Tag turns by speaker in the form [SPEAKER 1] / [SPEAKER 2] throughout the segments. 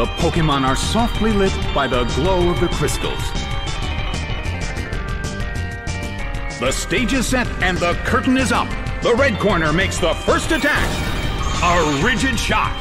[SPEAKER 1] The Pokemon are softly lit by the glow of the crystals. The stage is set and the curtain is up. The red corner makes the first attack. A rigid shot.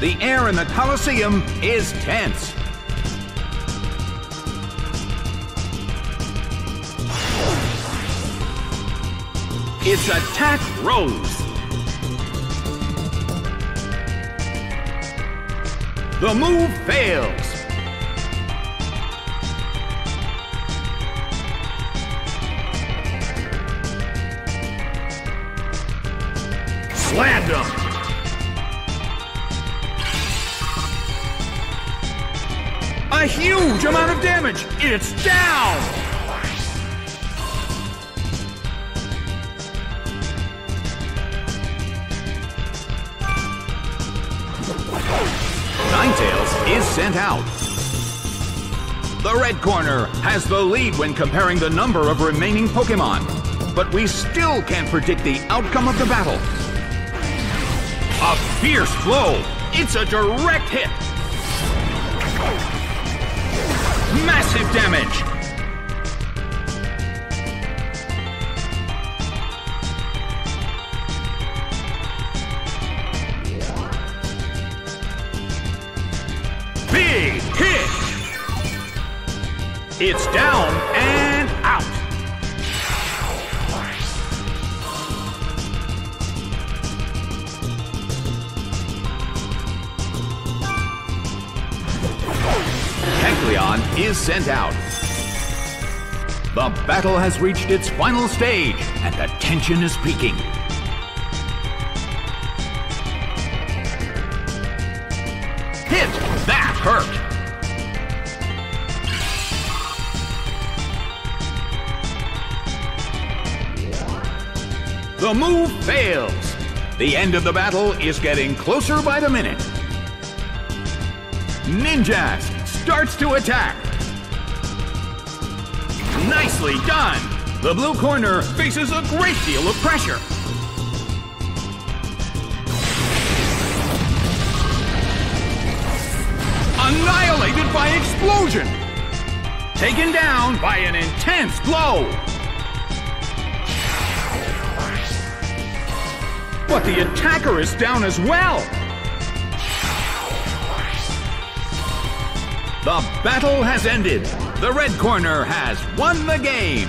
[SPEAKER 1] The air in the Colosseum is tense. Its attack rose. The move fails. Slammed him. A huge amount of damage. It's down. Is sent out. The red corner has the lead when comparing the number of remaining Pokemon, but we still can't predict the outcome of the battle. A fierce blow! It's a direct hit! Massive damage! Big hit! It's down and out. Kecleon is sent out. The battle has reached its final stage, and the tension is peaking. Hurt! The move fails. The end of the battle is getting closer by the minute. Ninjask starts to attack. Nicely done! The blue corner faces a great deal of pressure. Annihilated by explosion! Taken down by an intense blow! But the attacker is down as well! The battle has ended. The red corner has won the game.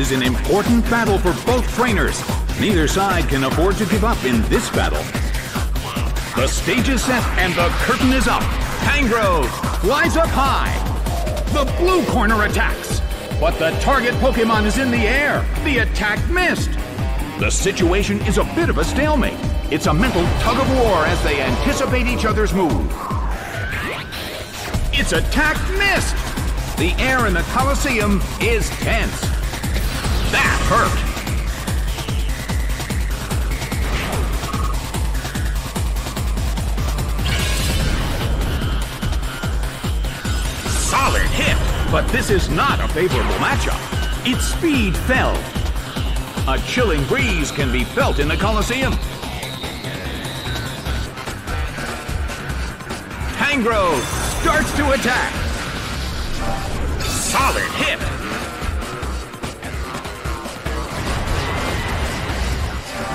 [SPEAKER 1] Is an important battle for both trainers. Neither side can afford to give up in this battle. The stage is set and the curtain is up. Tangrowth flies up high. The blue corner attacks, but the target Pokemon is in the air. The attack missed. The situation is a bit of a stalemate. It's a mental tug of war as they anticipate each other's move. Its attack missed. The air in the Colosseum is tense. Hurt. Solid hit, but this is not a favorable matchup. Its speed fell. A chilling breeze can be felt in the Colosseum. Tangrowth starts to attack. Solid hit.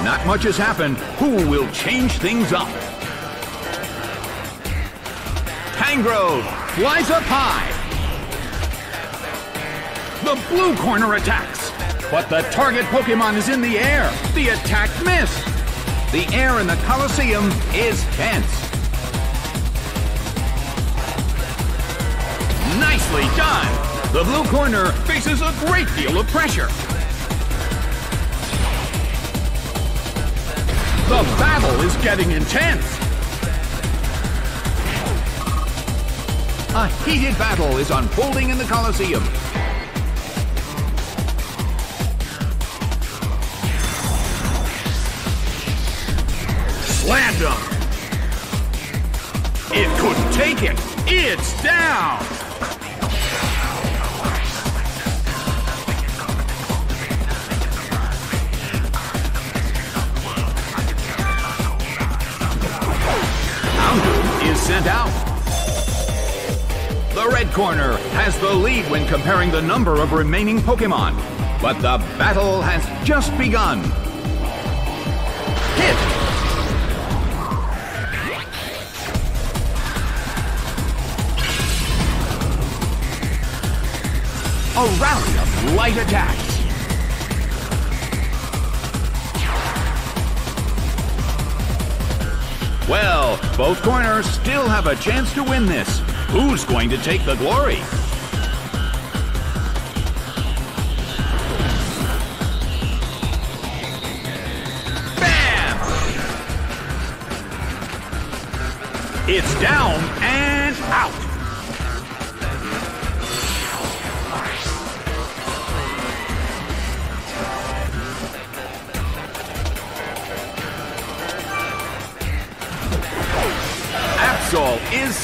[SPEAKER 1] Not much has happened. Who will change things up? Tangrowth flies up high. The blue corner attacks, but the target Pokemon is in the air. The attack missed. The air in the Colosseum is tense. Nicely done. The blue corner faces a great deal of pressure. The battle is getting intense. A heated battle is unfolding in the Colosseum. Slammed him. It couldn't take it. It's down. Sent out. The red corner has the lead when comparing the number of remaining Pokemon. But the battle has just begun. Hit! A rally of light attacks. Well, both corners still have a chance to win this. Who's going to take the glory? Bam! It's down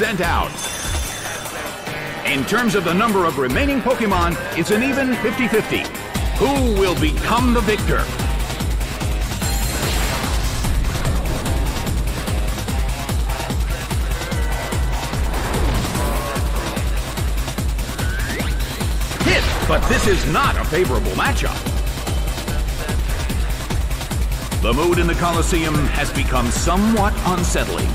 [SPEAKER 1] sent out. In terms of the number of remaining Pokemon, it's an even 50-50. Who will become the victor? Hit, but this is not a favorable matchup. The mood in the Colosseum has become somewhat unsettling.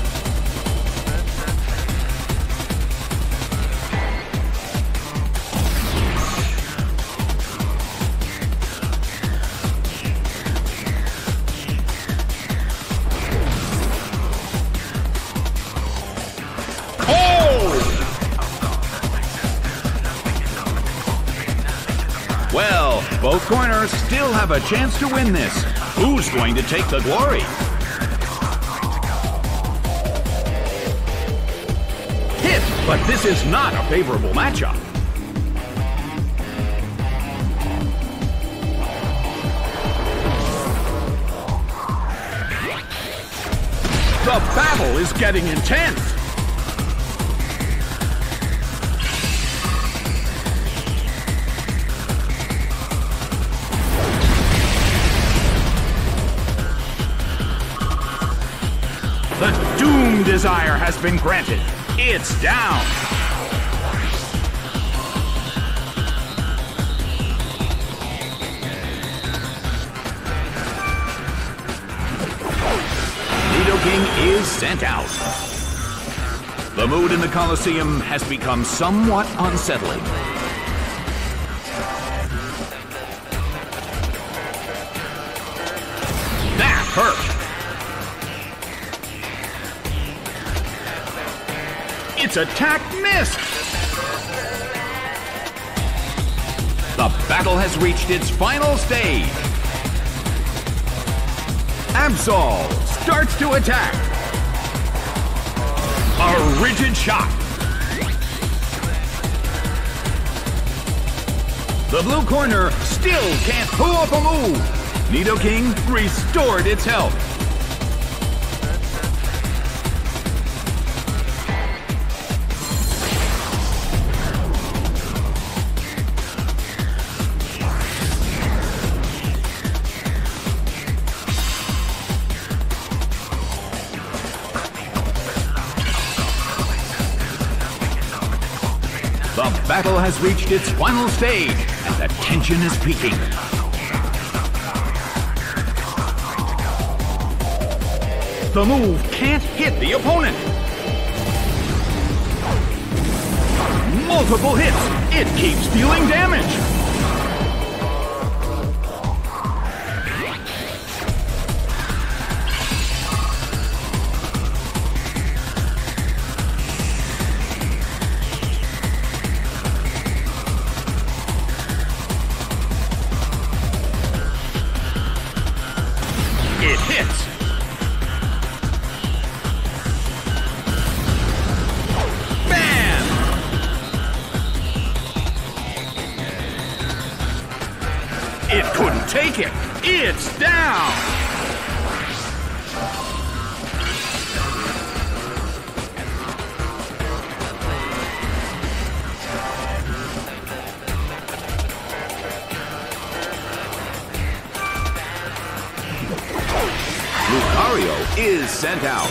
[SPEAKER 1] Have a chance to win this. Who's going to take the glory? Hit, but this is not a favorable matchup. The battle is getting intense. Desire has been granted. It's down. Nidoking is sent out. The mood in the Colosseum has become somewhat unsettling. Attack missed! The battle has reached its final stage. Absol starts to attack. A rigid shot. The blue corner still can't pull off a move. Nidoking restored its health. Battle has reached its final stage, and the tension is peaking. The move can't hit the opponent. Multiple hits. It keeps dealing damage. It's down. Lucario is sent out.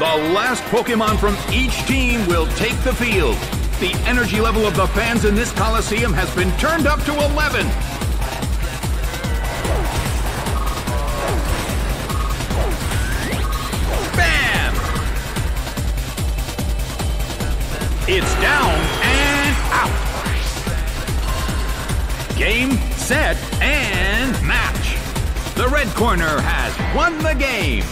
[SPEAKER 1] The last Pokemon from each team will take the field. The energy level of the fans in this Coliseum has been turned up to 11. Bam! It's down and out. Game, set, and match. The red corner has won the game.